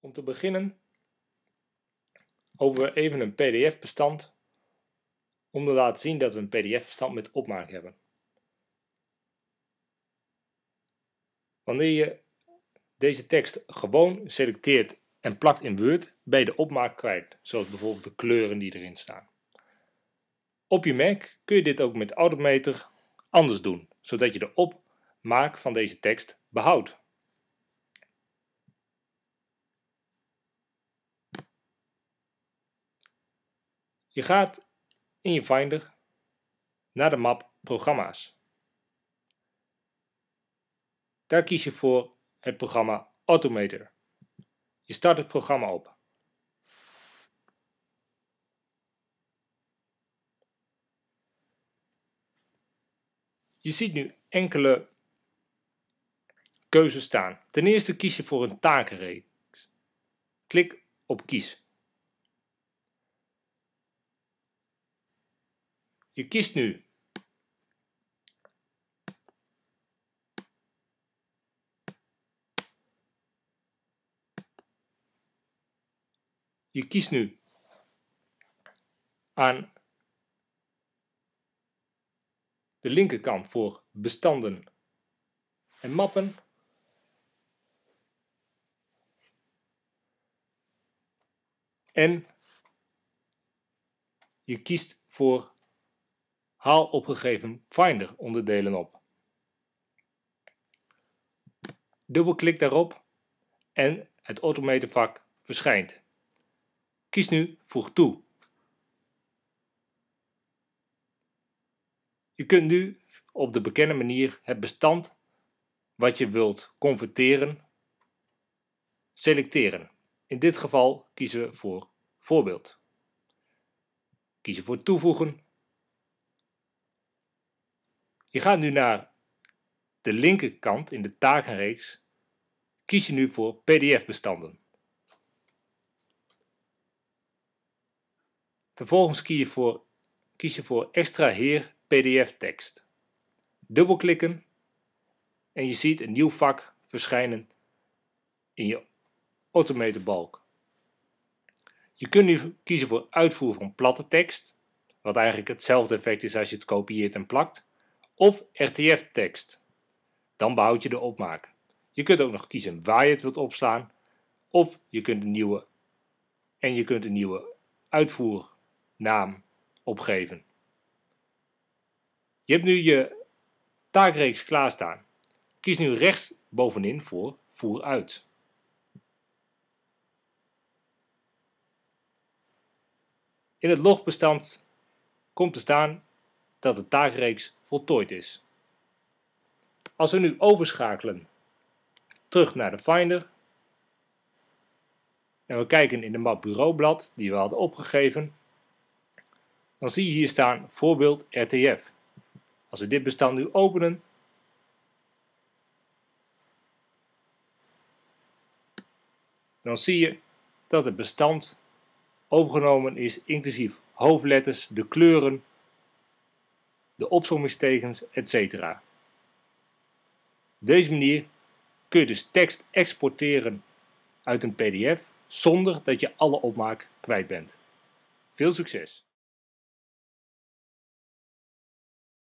Om te beginnen openen we even een pdf-bestand om te laten zien dat we een pdf-bestand met opmaak hebben. Wanneer je deze tekst gewoon selecteert en plakt in Word, ben je de opmaak kwijt, zoals bijvoorbeeld de kleuren die erin staan. Op je Mac kun je dit ook met Automator anders doen, zodat je de opmaak van deze tekst behoudt. Je gaat in je Finder naar de map Programma's. Daar kies je voor het programma Automator. Je start het programma op. Je ziet nu enkele keuzes staan. Ten eerste kies je voor een takenreeks. Klik op kies. Je kiest nu Je kiest nu aan de linkerkant voor bestanden en mappen. En je kiest voor haal opgegeven Finder onderdelen op. Dubbelklik daarop en het Automator vak verschijnt. Kies nu Voeg toe. Je kunt nu op de bekende manier het bestand wat je wilt converteren selecteren. In dit geval kiezen we voor voorbeeld. Kiezen voor toevoegen. Je gaat nu naar de linkerkant in de takenreeks. Kies je nu voor PDF-bestanden. Vervolgens kies je voor, kies je voor extraheer PDF-tekst. Dubbelklikken en je ziet een nieuw vak verschijnen in je automated balk. Je kunt nu kiezen voor uitvoer van platte tekst, wat eigenlijk hetzelfde effect is als je het kopieert en plakt, of RTF-tekst. Dan behoud je de opmaak. Je kunt ook nog kiezen waar je het wilt opslaan, of je kunt een nieuwe en je kunt een nieuwe uitvoernaam opgeven. Je hebt nu je taakreeks klaarstaan. Kies nu rechts bovenin voor Voer uit. In het logbestand komt te staan dat de taakreeks voltooid is. Als we nu overschakelen terug naar de Finder en we kijken in de map bureaublad die we hadden opgegeven, dan zie je hier staan voorbeeld RTF. Als we dit bestand nu openen, dan zie je dat het bestand overgenomen is inclusief hoofdletters, de kleuren, de opzommingstekens, etc. Op deze manier kun je dus tekst exporteren uit een pdf zonder dat je alle opmaak kwijt bent. Veel succes!